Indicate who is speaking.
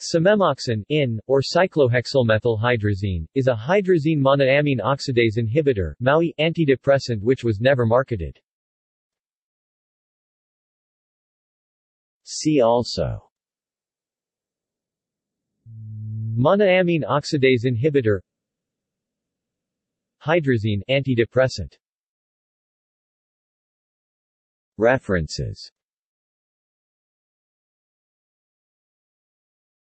Speaker 1: Cimemoxin in, or cyclohexylmethylhydrazine, is a hydrazine monoamine oxidase inhibitor MAOI, antidepressant which was never marketed.
Speaker 2: See also
Speaker 1: Monoamine oxidase inhibitor Hydrazine antidepressant
Speaker 2: References